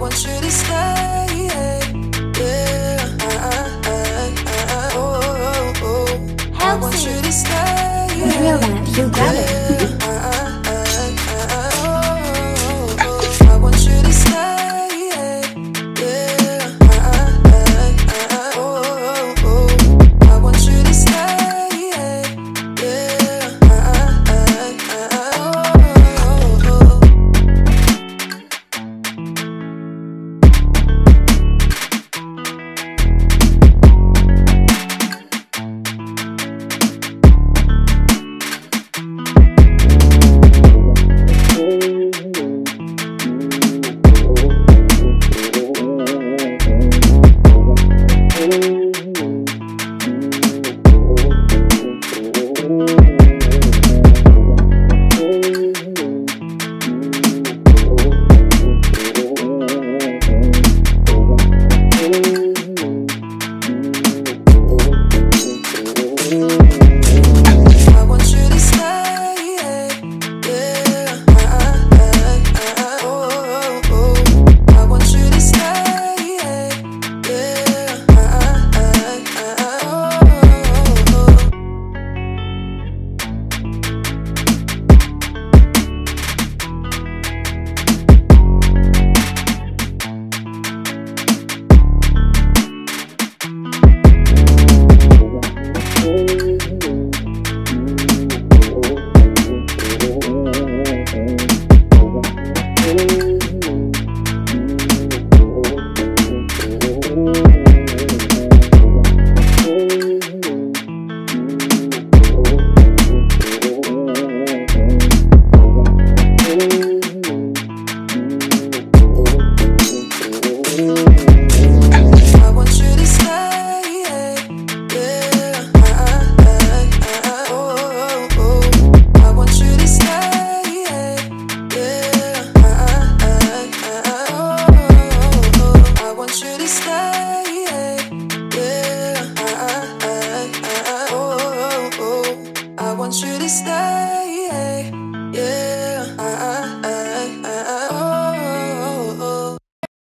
want you to stay. Yeah. I, I, I, oh, oh, oh. I want you to stay. Real that, Hugh Grab it. I want you to stay. Yeah. I want you to stay.